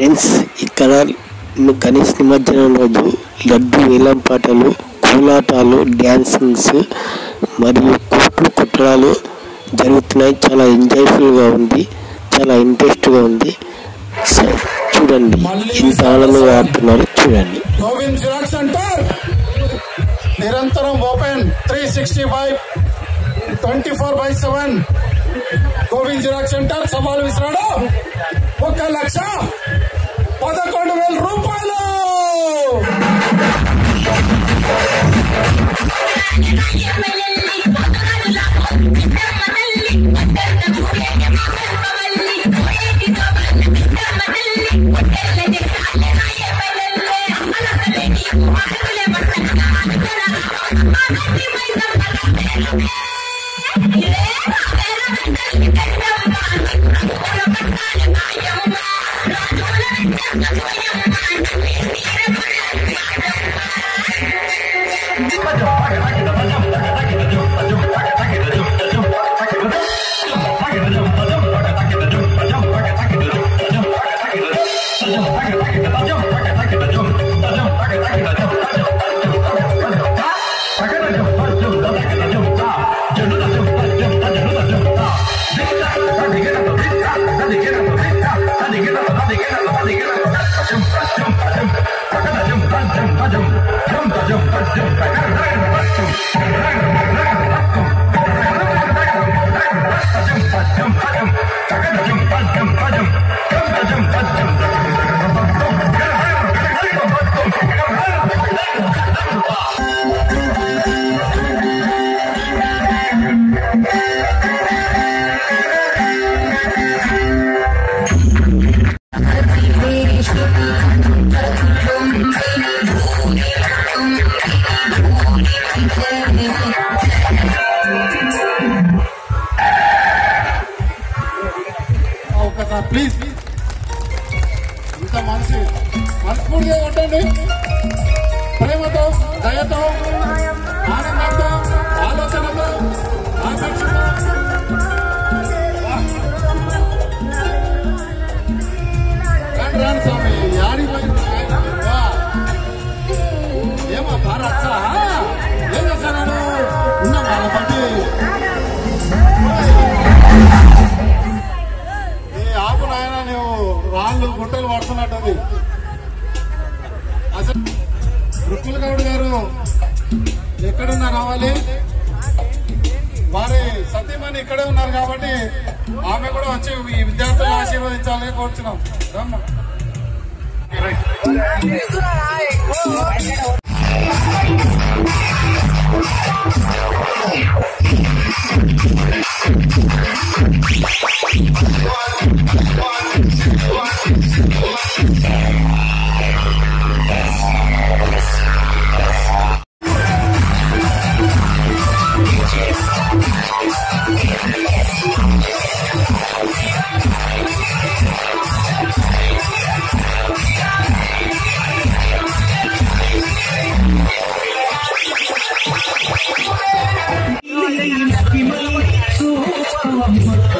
Friends ఇక్కడ గణేష్ నిమజ్జనం రోజు లడ్డు వేలం పాటలు కోలాటాలు డ్యాన్సింగ్స్ మరియు కుట్లు కుట్టడాలు జరుగుతున్నాయి. చాలా ఎంజాయ్ఫుల్గా ఉంది. చాలా ఇంట్రెస్ట్గా ఉంది. సో చూడండి. ఎంత ఆనందంగా ఆడుతున్నారు. చూడండి. నిరంతరం open three sixty five twenty four by seven. Govind xerox centre సవాల్ విసిరాడు. ఒక లక్ష. I'm ఒకసారి ప్లీజ్ ఇంత మనసు మనస్ఫూర్తిగా ఉండండి. ప్రేమతో దయతో. రుక్కుల గౌడ్ గారు ఎక్కడున్నా రావాలి? వారి సత్యమని ఇక్కడే ఉన్నారు కాబట్టి ఆమె కూడా వచ్చి ఈ విద్యార్థులను ఆశీర్వదించాలని కోరుచున్నాం. 那我怎么说